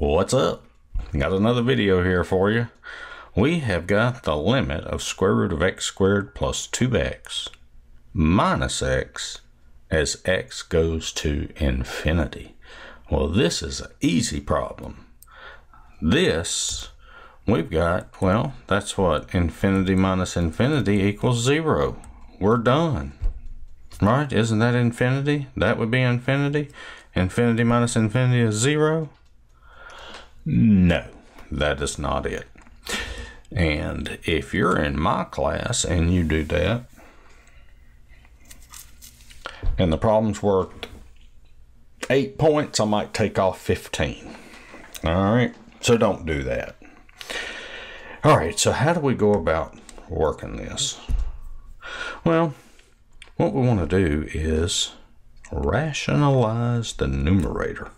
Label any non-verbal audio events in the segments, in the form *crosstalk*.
What's up? Got another video here for you. We have got the limit of square root of x squared plus 2x minus x as x goes to infinity. Well, this is an easy problem. This, we've got, well, that's what infinity minus infinity equals zero. We're done. Right? Isn't that infinity? That would be infinity. Infinity minus infinity is zero. No, that is not it. And if you're in my class and you do that, and the problem's worth eight points, I might take off 15. All right, so don't do that. All right, so how do we go about working this? Well, what we want to do is rationalize the numerator.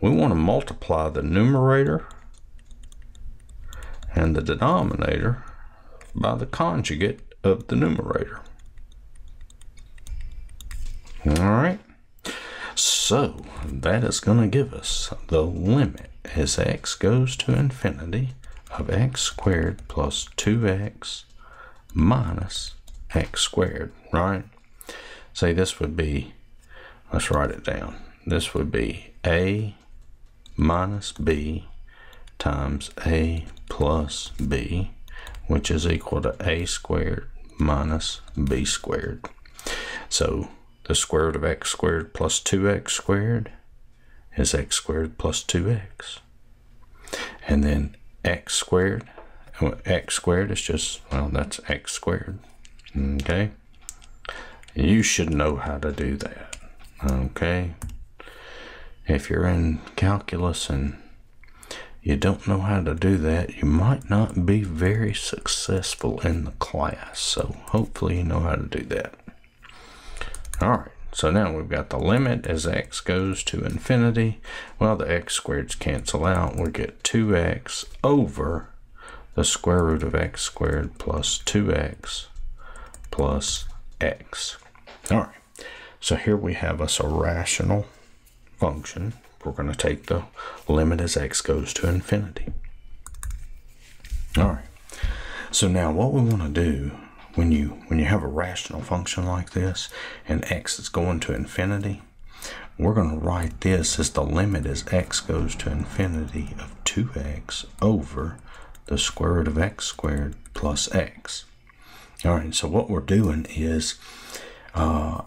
We want to multiply the numerator and the denominator by the conjugate of the numerator. All right. So that is going to give us the limit as x goes to infinity of x squared plus 2x minus x squared, right? Say this would be, let's write it down. This would be a minus b times a plus b, which is equal to a squared minus b squared. So the square root of x squared plus 2x squared is x squared plus 2x. And then x squared, uh, x squared is just, well, that's x squared. Okay? You should know how to do that. Okay? If you're in calculus and you don't know how to do that, you might not be very successful in the class. So hopefully you know how to do that. All right, so now we've got the limit as x goes to infinity. Well, the x squareds cancel out. We get 2x over the square root of x squared plus 2x plus x. All right, so here we have us a rational function. We're going to take the limit as x goes to infinity. All right. So now what we want to do when you when you have a rational function like this and x is going to infinity, we're going to write this as the limit as x goes to infinity of 2x over the square root of x squared plus x. All right, so what we're doing is uh,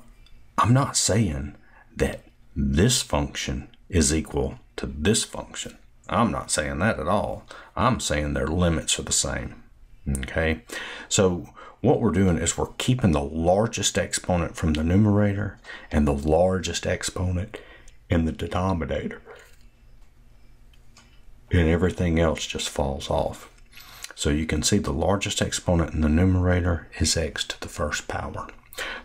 I'm not saying that this function is equal to this function. I'm not saying that at all. I'm saying their limits are the same. Okay, so what we're doing is we're keeping the largest exponent from the numerator and the largest exponent in the denominator. And everything else just falls off. So you can see the largest exponent in the numerator is x to the first power.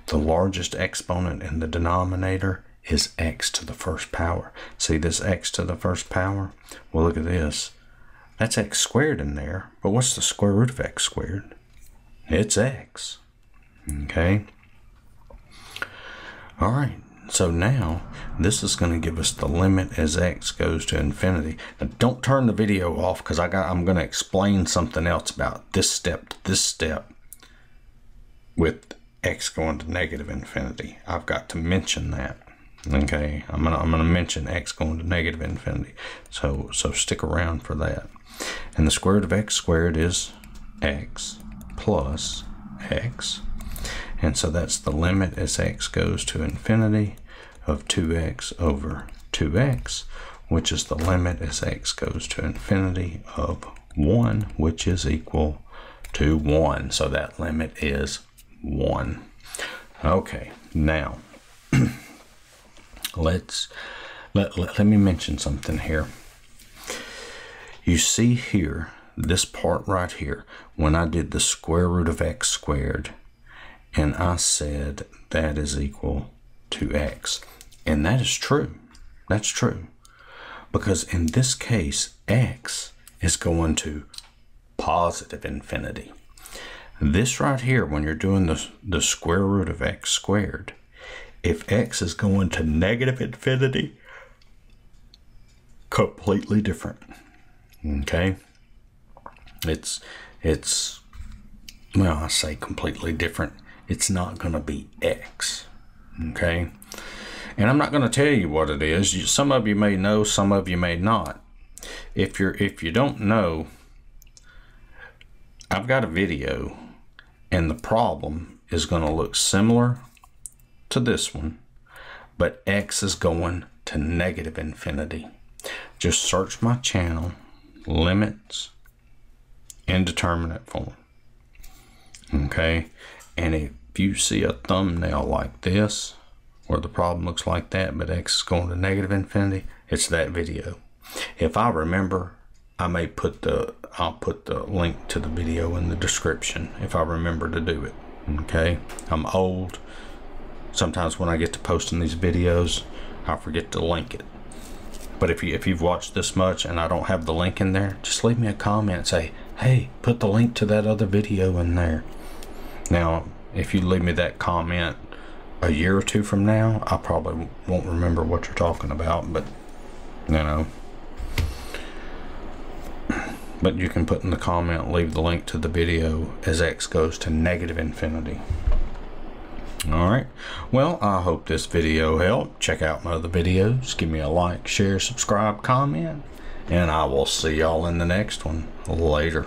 The largest exponent in the denominator is x to the first power. See this x to the first power? Well, look at this. That's x squared in there, but what's the square root of x squared? It's x. Okay? All right, so now this is going to give us the limit as x goes to infinity. Now don't turn the video off because I got I'm going to explain something else about this step to this step with x going to negative infinity. I've got to mention that. Okay, I'm gonna I'm gonna mention x going to negative infinity. So so stick around for that. And the square root of x squared is x plus x. And so that's the limit as x goes to infinity of 2x over 2x, which is the limit as x goes to infinity of 1, which is equal to 1. So that limit is 1. Okay, now *clears throat* let's let, let, let me mention something here. You see here, this part right here, when I did the square root of x squared, and I said that is equal to x. And that is true. That's true. Because in this case, x is going to positive infinity. This right here, when you're doing the, the square root of x squared, if x is going to negative infinity, completely different. Okay? It's it's well, I say completely different. It's not going to be X. Okay? And I'm not going to tell you what it is. You, some of you may know, some of you may not. If you're if you don't know, I've got a video and the problem is going to look similar to this one, but X is going to negative infinity. Just search my channel, limits, indeterminate form. Okay, and if you see a thumbnail like this, where the problem looks like that, but X is going to negative infinity, it's that video. If I remember, I may put the I'll put the link to the video in the description if I remember to do it. Okay, I'm old. Sometimes when I get to posting these videos, I forget to link it. But if you if you've watched this much and I don't have the link in there, just leave me a comment and say, "Hey, put the link to that other video in there." Now, if you leave me that comment a year or two from now, I probably won't remember what you're talking about, but you know. But you can put in the comment, leave the link to the video as x goes to negative infinity. Alright, well, I hope this video helped. Check out my other videos. Give me a like, share, subscribe, comment, and I will see y'all in the next one. Later.